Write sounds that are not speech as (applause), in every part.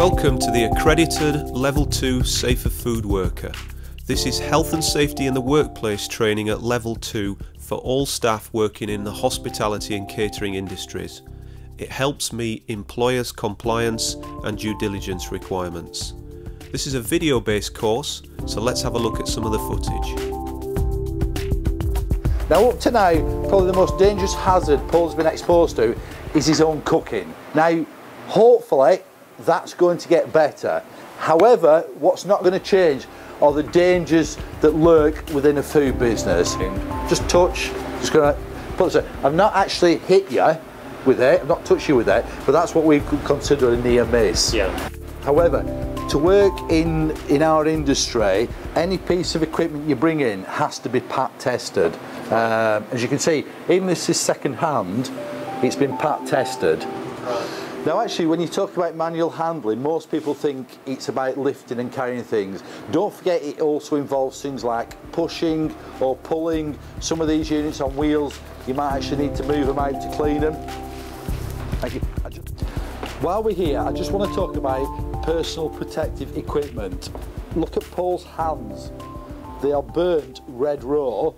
Welcome to the accredited Level 2 Safer Food Worker. This is health and safety in the workplace training at Level 2 for all staff working in the hospitality and catering industries. It helps meet employers' compliance and due diligence requirements. This is a video based course, so let's have a look at some of the footage. Now up to now, probably the most dangerous hazard Paul's been exposed to is his own cooking. Now, hopefully, that's going to get better. However, what's not going to change are the dangers that lurk within a food business. Just touch, just gonna put this, I've not actually hit you with it, I've not touched you with it, but that's what we could consider a near miss. Yeah. However, to work in, in our industry, any piece of equipment you bring in has to be PAT tested. Um, as you can see, even this is second hand, it's been PAT tested. Now actually when you talk about manual handling, most people think it's about lifting and carrying things. Don't forget it also involves things like pushing or pulling. Some of these units on wheels, you might actually need to move them out to clean them. Thank you. While we're here, I just want to talk about personal protective equipment. Look at Paul's hands. They are burnt red raw.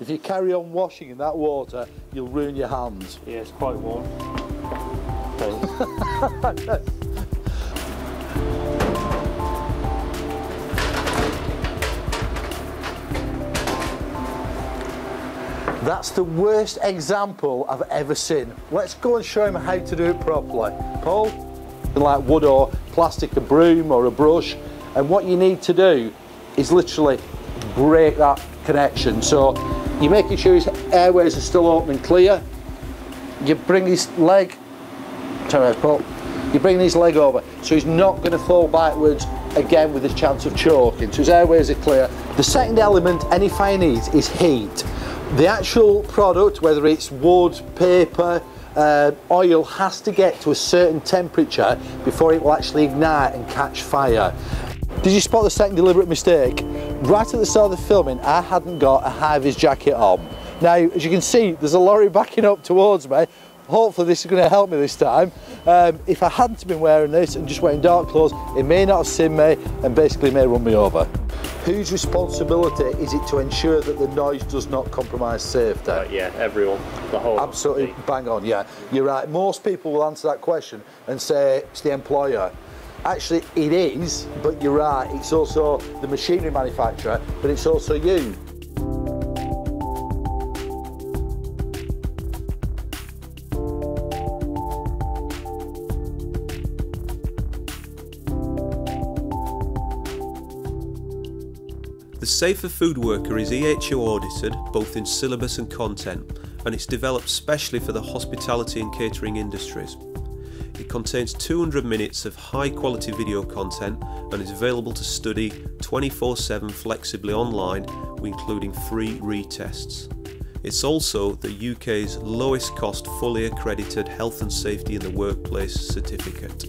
If you carry on washing in that water, you'll ruin your hands. Yeah, it's quite warm. (laughs) That's the worst example I've ever seen. Let's go and show him how to do it properly. Paul, like wood or plastic, a broom or a brush, and what you need to do is literally break that connection. So you're making sure his airways are still open and clear. You bring his leg, around, Paul. You bring his leg over, so he's not going to fall backwards again with a chance of choking. So his airways are clear. The second element any fire needs is heat. The actual product, whether it's wood, paper, uh, oil, has to get to a certain temperature before it will actually ignite and catch fire. Did you spot the second deliberate mistake? Right at the start of the filming, I hadn't got a high-vis jacket on. Now, as you can see, there's a lorry backing up towards me. Hopefully this is going to help me this time. Um, if I hadn't been wearing this and just wearing dark clothes, it may not have seen me and basically may run me over. Whose responsibility is it to ensure that the noise does not compromise safety? Right, yeah, everyone, the whole. Absolutely bang on, yeah. You're right. Most people will answer that question and say it's the employer. Actually, it is, but you're right. It's also the machinery manufacturer, but it's also you. The Safer Food Worker is EHO audited both in syllabus and content, and it's developed specially for the hospitality and catering industries. It contains 200 minutes of high quality video content and is available to study 24 7 flexibly online, including free retests. It's also the UK's lowest cost fully accredited health and safety in the workplace certificate.